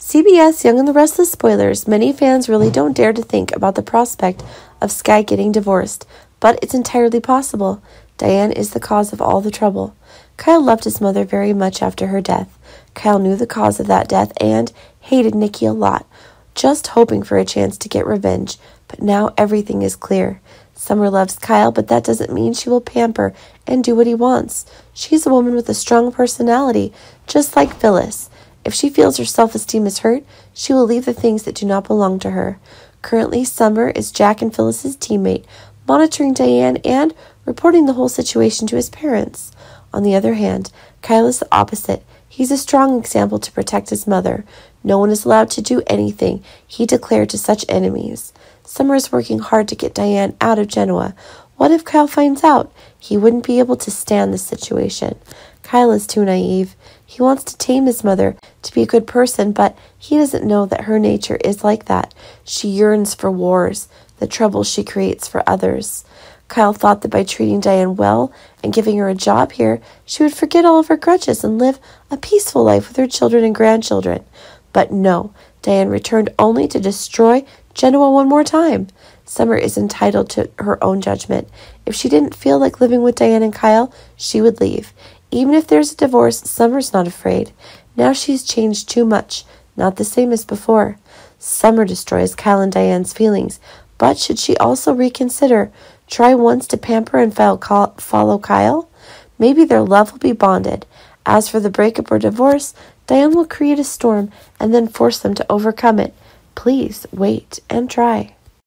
CBS Young and the Restless spoilers. Many fans really don't dare to think about the prospect of Skyle getting divorced, but it's entirely possible. Diane is the cause of all the trouble. Kyle loved his mother very much after her death. Kyle knew the cause of that death and hated Nikki a lot, just hoping for a chance to get revenge. But now everything is clear. Summer loves Kyle, but that doesn't mean she will pamper and do what he wants. She's a woman with a strong personality, just like Phyllis. If she feels her self esteem is hurt, she will leave the things that do not belong to her. Currently, Summer is Jack and Phyllis's teammate, monitoring Diane and reporting the whole situation to his parents. On the other hand, Kyle is the opposite. He's a strong example to protect his mother. No one is allowed to do anything, he declared to such enemies. Summer is working hard to get Diane out of Genoa. What if Kyle finds out? He wouldn't be able to stand the situation. Kyle is too naive. He wants to tame his mother to be a good person, but he doesn't know that her nature is like that. She yearns for wars, the trouble she creates for others. Kyle thought that by treating Diane well and giving her a job here, she would forget all of her grudges and live a peaceful life with her children and grandchildren. But no, Diane returned only to destroy Genoa one more time. Summer is entitled to her own judgment. If she didn't feel like living with Diane and Kyle, she would leave. Even if there's a divorce, Summer's not afraid. Now she's changed too much, not the same as before. Summer destroys Kyle and Diane's feelings, but should she also reconsider? Try once to pamper and follow Kyle? Maybe their love will be bonded. As for the breakup or divorce, Diane will create a storm and then force them to overcome it. Please wait and try.